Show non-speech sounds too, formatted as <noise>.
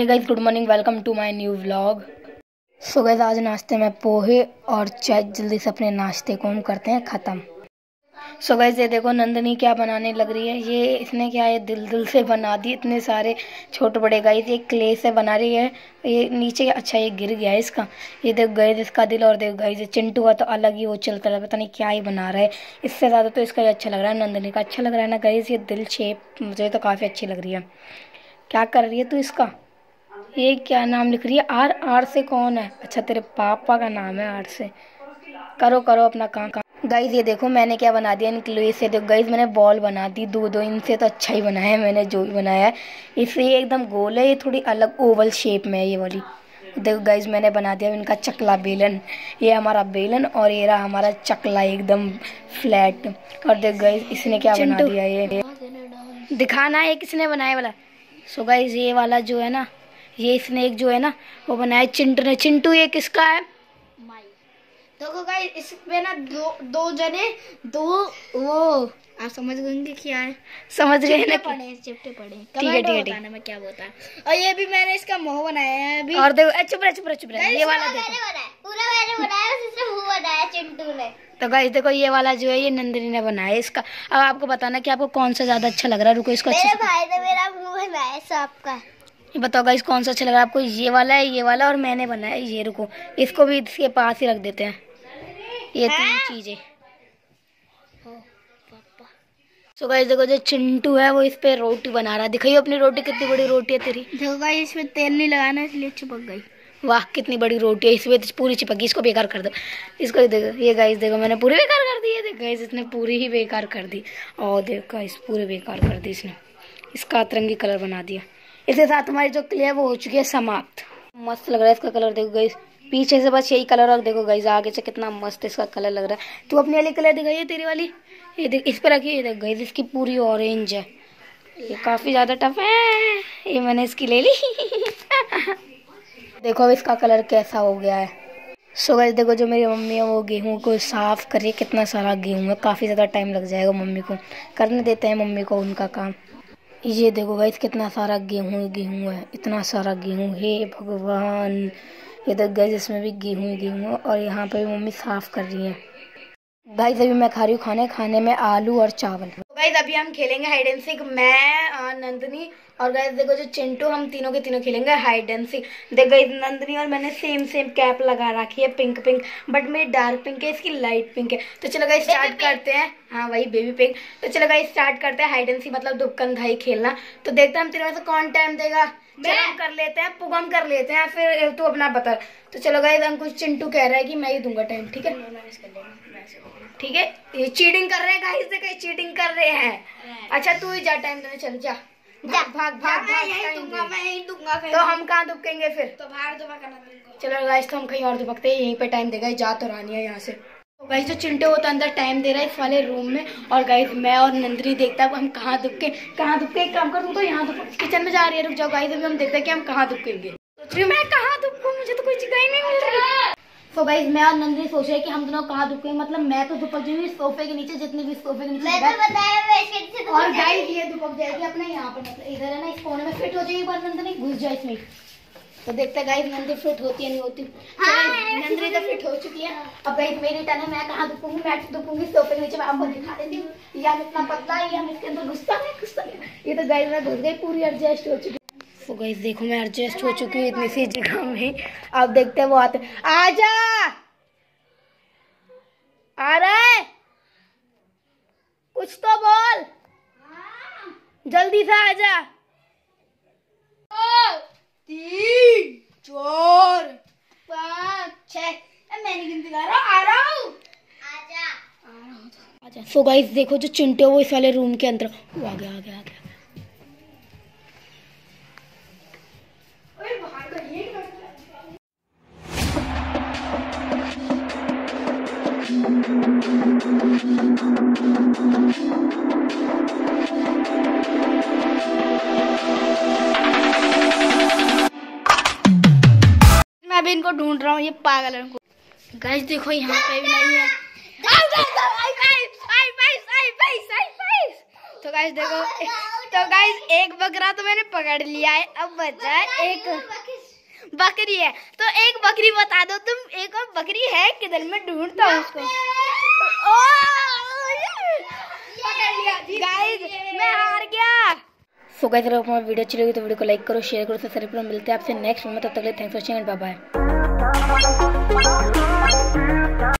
Hey guys good morning welcome to my new vlog so guys आज नाश्ते में पोहे और चाय, जल्दी से अपने नाश्ते को हम करते हैं ख़त्म। सो गाइस ये देखो नंदनी क्या बनाने लग रही है। ये इसने क्या है दिल दिल से बना दी, इतने सारे छोटे बड़े गाइस ये क्ले से बना रही है। ये नीचे अच्छा ये गिर गया है इसका। ये देख गए इसका दिल और देख गए चिंटू का तो अलग ही वो चलता है, पता नहीं क्या ही बना रहा है। इससे ज़्यादा तो इसका ही अच्छा लग रहा है, नंदनी का अच्छा लग रहा है ना गाइस ये दिल शेप मुझे तो काफ़ी अच्छी लग रही है। क्या कर रही है तू इसका? ये क्या नाम लिख रही है? आर आर से कौन है? अच्छा तेरे पापा का नाम है आर से। करो करो अपना काम काम। गाइज़ ये देखो मैंने क्या बना दिया इन क्लोई से देखो गाइज़ मैंने बॉल बना दी। दो दो इनसे तो अच्छा ही बनाया है मैंने जो भी बनाया है। इससे ये एकदम गोल है ये थोड़ी अलग ओवल शेप में है ये वाली। देखो गाइज़ मैंने बना दिया इनका चकला बेलन। ये हमारा बेलन और ये रहा हमारा चकला एकदम फ्लैट और देखो गाइज़ इसने क्या बना दिया ये? दिखाना है किसने बनाया वाला? सो गाइज़ ये वाला जो है ना ये इसने एक जो है ना वो बनाया चिंटू ने। चिंटू ये किसका है? देखो गाइस इसमें ना दो दो जने दो वो आप समझ गए क्या है। समझ गए ना पड़े चिपटे पड़े ठीक है, ठीक है, मैं क्या बोलता है। और ये भी मैंने इसका मुँह बनाया है अभी। और देखो चुप रहे चुप रहे चुप रहे। ये वाला देखो। पूरा मैंने बनाया बस इससे मुँह बनाया चिंटू ने। तो गाइस देखो ये वाला जो है ये नंदिनी ने बनाया है इसका। अब आपको बताना कि आपको कौन सा ज़्यादा अच्छा लग रहा है। रुको इसको अच्छे मेरे भाई ने मेरा मुँह बनाया सांप का। ये बताओ गाइस कौन सा अच्छा लग रहा है? आपको ये वाला है ये वाला और मैंने बनाया ये रुको। इसको भी इसके पास ही रख देते हैं। ये तीन चीज़ें। सो गाइस देखो जो चिंटू है वो इस पे रोटी बना रहा है। दिखाइए अपनी रोटी कितनी बड़ी रोटी है तेरी। देखो गाइस इसमें तेल नहीं लगाना इसलिए चिपक गई। वाह कितनी बड़ी रोटी है इसमें तो पूरी चिपकी इसको बेकार कर दो। इसको देखो ये गाइस देखो मैंने पूरी बेकार कर दी है देखो गाइस इसने पूरी ही बेकार कर दी। और देखो गाइस पूरी बेकार कर दी इसने। इसका अतरंगी कलर बना दिया। इसके साथ हमारी जो क्ले है वो हो चुकी है, समाप्त। मस्त लग रहा है इसका कलर देखो गाइस पीछे से बस यही कलर और देखो गाइस आगे से कितना मस्त इसका कलर लग रहा है। तू अपनी वाली कलर दिखाइए, तेरी वाली। ये देख, इस पर रखिए देख गाइस इसकी पूरी ऑरेंज है। ये काफ़ी ज़्यादा टफ है। ये मैंने इसकी ले ली। <laughs> देखो अब इसका कलर कैसा हो गया है। सो गाइस देखो जो मेरी मम्मी है, वो गेहूँ को साफ़ करिए कितना सारा गेहूँ है। काफ़ी ज़्यादा टाइम लग जाएगा मम्मी को। करने देते हैं मम्मी को उनका काम। ये देखो गाइस, कितना सारा गेहूँ, गेहूँ है, इतना सारा गेहूँ। हे भगवान। ये देख गए इसमें भी गेहूँ, गेहूँ है और यहाँ पे मम्मी साफ़ कर रही है। गाइस, अभी मैं खा रही हूँ खाने। खाने में आलू और चावल। गाइस अभी हम खेलेंगे हाइड एंड सीक मैं नंदनी और गाइस देखो जो चिंटू हम तीनों के तीनों खेलेंगे हाइड एंड सीक देखो गाइस नंदनी और मैंने सेम सेम कैप लगा रखी है पिंक पिंक बट मेरी डार्क पिंक है इसकी लाइट पिंक है. तो चलो गाइस स्टार्ट करते हैं. हाँ वही बेबी पिंक तो चलो गाइस स्टार्ट करते हैं हाइड एंड सीक मतलब दुक्कन धाई खेलना. तो देखते हैं हम तीनों में से कौन टाइम देगा. चलो हम कर लेते हैं पुगम कर लेते हैं फिर तू अपना बता. तो चलो हम कुछ चिंटू कह रहा है कि मैं ही दूँगा टाइम ठीक है. ठीक है? ये चीटिंग कर रहे हैं गाइस देखो चीटिंग कर रहे हैं। अच्छा तू ही जा टाइम देने चल जा। भाग भाग भाग मैं भाग यही दूँगा मैं यही दूँगा तो हम कहाँ दुबकेंगे फिर? तो बाहर दबा करना चलो गाइस तो हम कहीं और दुबकते हैं यहीं पे टाइम देगा जा तो रानी है यहाँ से। तो गाइस जो चिंटे होता अंदर टाइम दे रहा है इस वाले रूम में। और गाइस मैं और नंदनी देखता है हम कहाँ दुबके कहाँ दुबके एक काम कर तू तो यहाँ दुब किचन में जा रही है रुक जाओ गाइस अभी हम देखते हैं कि हम कहाँ दुबकेंगे। सोच रही मैं कहाँ दुबकूँ? मुझे तो कोई जगह ही नहीं मिल रही। तो गाइस मैं और नंदनी सोच रहे हैं कि हम दोनों कहाँ दुबकेंगे मतलब मैं तो दुपक जाऊँगी सोफे के नीचे जितने भी सोफे के नीचे मैं तो बताया मैं इसके नीचे तो और गाइस ये दुपक जाएगी अपने यहाँ पर मतलब इधर है ना इस कोने में फिट हो जाएगी पर नंदनी घुस जाए इसमें। तो देखते गाइस नंदी फिट होती है नहीं होती। हाँ, नंदनी तो फिट हो चुकी है। अब गाइस मेरी टर्न है मैं कहाँ दुपूँगी मैं दुपूँगी सोफे के नीचे मैं आपको दिखा देती हूँ। या इतना पतला है या इसके अंदर घुसता है घुसता है ये तो गाइस मैं घुस गई पूरी एडजस्ट हो चुकी है। तो गाइस देखो मैं एडजस्ट हो चुकी हूँ इतनी सी जगह में। अब देखते हैं वो आते आजा! आ रहा है? कुछ तो बोल। जल्दी से आजा। तीन चार पाँच छह। मैंने गिनती कर रहा हूँ। आ रहा हूँ। आजा। आजा। सो गाइस देखो जो चिंटे वो इस वाले रूम के अंदर वो आ गया आ गया आ गया। मैं इनको ढूंढ रहा हूँ ये पागल है गाइस देखो यहाँ पे भी नहीं है। तो गाइस देखो तो गाइस एक बकरा तो मैंने पकड़ लिया है। अब बचा है एक बकरी। है। तो एक बकरी बता दो तुम एक और बकरी है किधर? में ढूंढता हूँ उसको। गाइस सो गाइस अगर आपको वीडियो अच्छी लगी तो वीडियो को लाइक करो शेयर करो सब्सक्राइब करो। मिलते हैं आपसे नेक्स्ट में। तब तक के लिए thanks for watching and bye bye